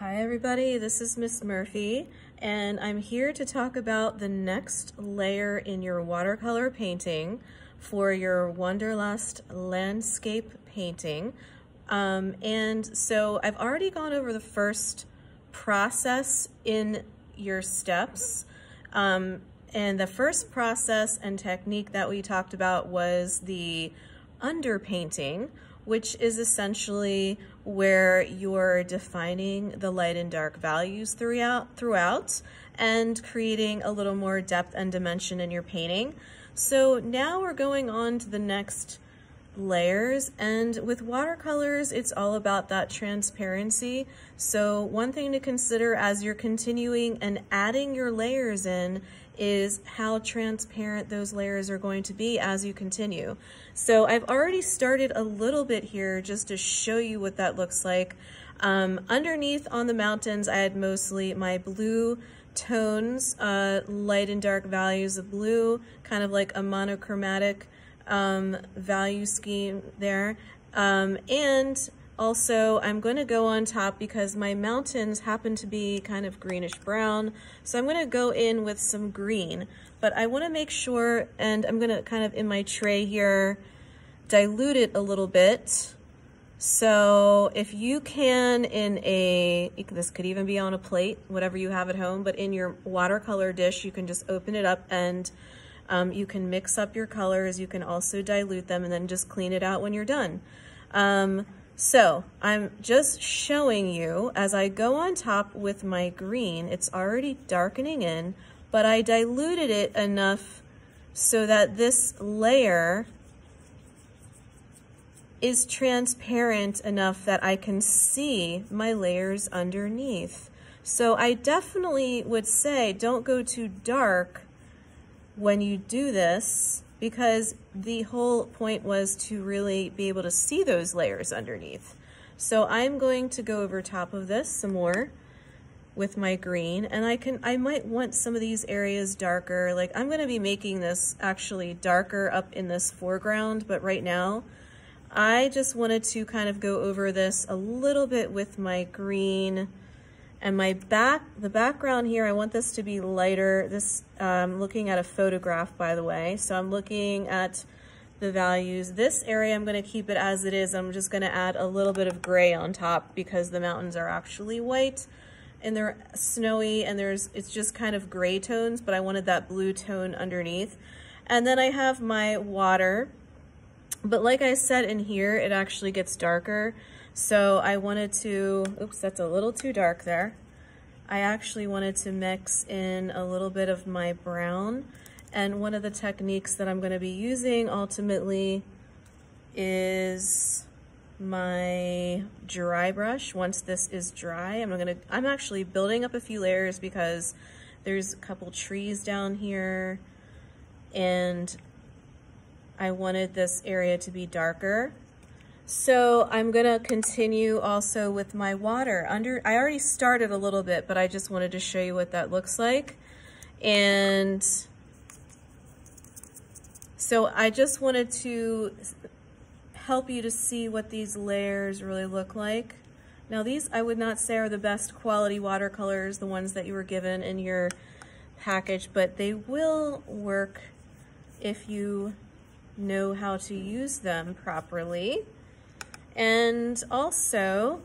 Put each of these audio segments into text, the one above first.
Hi everybody, this is Miss Murphy and I'm here to talk about the next layer in your watercolor painting for your Wanderlust landscape painting. Um, and so I've already gone over the first process in your steps. Um, and the first process and technique that we talked about was the underpainting, which is essentially where you're defining the light and dark values throughout, throughout and creating a little more depth and dimension in your painting. So now we're going on to the next layers and with watercolors it's all about that transparency so one thing to consider as you're continuing and adding your layers in is how transparent those layers are going to be as you continue. So I've already started a little bit here just to show you what that looks like. Um, underneath on the mountains, I had mostly my blue tones, uh, light and dark values of blue, kind of like a monochromatic um, value scheme there. Um, and also, I'm going to go on top because my mountains happen to be kind of greenish brown. So I'm going to go in with some green, but I want to make sure, and I'm going to kind of in my tray here, dilute it a little bit. So if you can in a, this could even be on a plate, whatever you have at home, but in your watercolor dish, you can just open it up and um, you can mix up your colors. You can also dilute them and then just clean it out when you're done. Um, so I'm just showing you as I go on top with my green, it's already darkening in, but I diluted it enough so that this layer is transparent enough that I can see my layers underneath. So I definitely would say don't go too dark when you do this because the whole point was to really be able to see those layers underneath. So I'm going to go over top of this some more with my green and I can I might want some of these areas darker like I'm going to be making this actually darker up in this foreground but right now I just wanted to kind of go over this a little bit with my green and my back, the background here, I want this to be lighter. This, I'm um, looking at a photograph, by the way. So I'm looking at the values. This area, I'm gonna keep it as it is. I'm just gonna add a little bit of gray on top because the mountains are actually white and they're snowy and there's, it's just kind of gray tones, but I wanted that blue tone underneath. And then I have my water. But like I said in here, it actually gets darker. So I wanted to, oops, that's a little too dark there. I actually wanted to mix in a little bit of my brown. And one of the techniques that I'm gonna be using ultimately is my dry brush. Once this is dry, I'm gonna, I'm actually building up a few layers because there's a couple trees down here and I wanted this area to be darker. So I'm gonna continue also with my water. Under, I already started a little bit, but I just wanted to show you what that looks like. And so I just wanted to help you to see what these layers really look like. Now these I would not say are the best quality watercolors, the ones that you were given in your package, but they will work if you know how to use them properly. And also,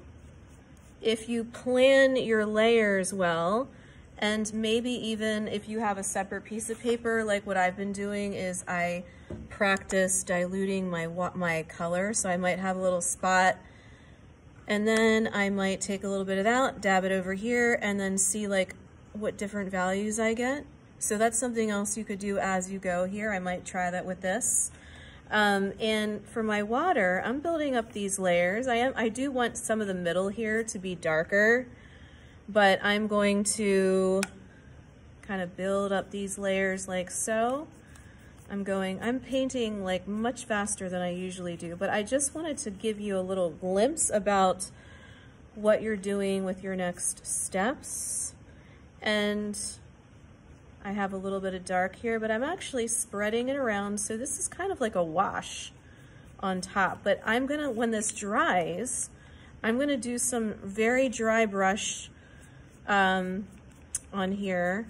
if you plan your layers well, and maybe even if you have a separate piece of paper, like what I've been doing is I practice diluting my, my color. So I might have a little spot and then I might take a little bit of that, dab it over here, and then see like what different values I get. So that's something else you could do as you go here. I might try that with this. Um, and for my water, I'm building up these layers. I am I do want some of the middle here to be darker, but I'm going to kind of build up these layers like so. I'm going, I'm painting like much faster than I usually do, but I just wanted to give you a little glimpse about what you're doing with your next steps. And I have a little bit of dark here, but I'm actually spreading it around. So this is kind of like a wash on top, but I'm gonna, when this dries, I'm gonna do some very dry brush um, on here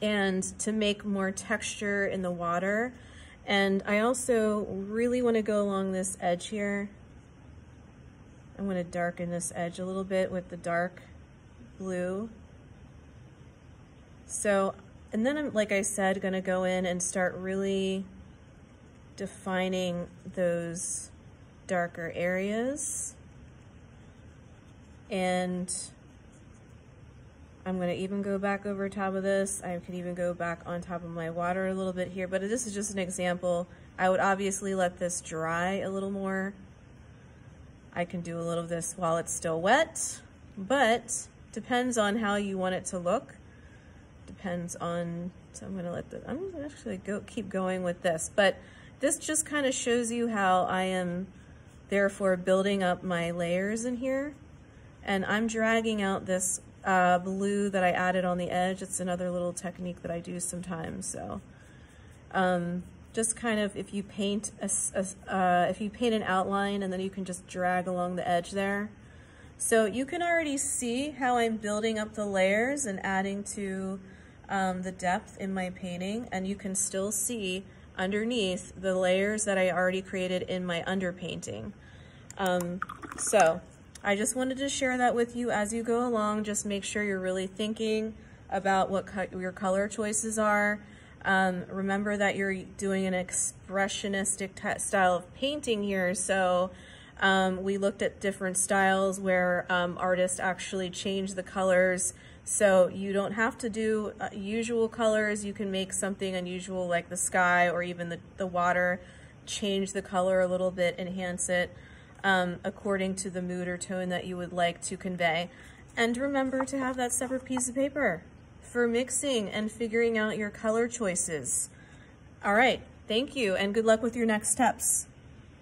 and to make more texture in the water. And I also really wanna go along this edge here. I'm gonna darken this edge a little bit with the dark blue. So, and then I'm, like I said, gonna go in and start really defining those darker areas. And I'm gonna even go back over top of this. I can even go back on top of my water a little bit here, but this is just an example. I would obviously let this dry a little more. I can do a little of this while it's still wet, but depends on how you want it to look. Depends on, so I'm gonna let the, I'm gonna actually go keep going with this, but this just kind of shows you how I am therefore building up my layers in here. And I'm dragging out this uh, blue that I added on the edge. It's another little technique that I do sometimes. So um, just kind of if you paint a, a uh, if you paint an outline and then you can just drag along the edge there. So you can already see how I'm building up the layers and adding to um, the depth in my painting and you can still see underneath the layers that I already created in my underpainting. Um, so I just wanted to share that with you as you go along. Just make sure you're really thinking about what co your color choices are. Um, remember that you're doing an expressionistic style of painting here, so um, we looked at different styles where um, artists actually change the colors, so you don't have to do uh, usual colors. You can make something unusual like the sky or even the, the water, change the color a little bit, enhance it um, according to the mood or tone that you would like to convey. And remember to have that separate piece of paper for mixing and figuring out your color choices. All right, thank you and good luck with your next steps.